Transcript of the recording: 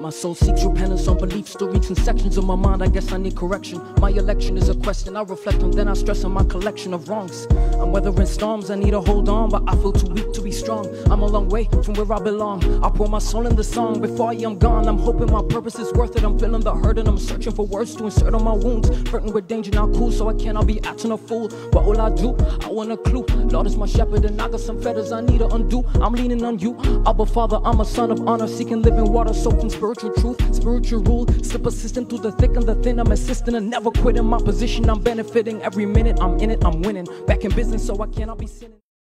My soul seeks repentance on beliefs, stories and sections of my mind. I guess I need correction. My election is a question I reflect on, then I stress on my collection of wrongs. I'm weathering storms, I need to hold on, but I feel too weak to be strong. I'm a long way from where I belong. I pour my soul in the song before I am gone. I'm hoping my purpose is worth it. I'm feeling the hurt and I'm searching for words to insert on my wounds. Hurting with danger, not cool, so I cannot be acting a fool. What will I do? I want a clue. Lord is my shepherd, and I got some feathers I need to undo. I'm leaning on you. Abba Father, I'm a son of honor, seeking living water, soaked in spiritual truth, spiritual rule. Still persistent through the thick and the thin. I'm assisting and never quitting my position. I'm benefiting every minute. I'm in it, I'm winning. Back in business, so I cannot be sinning.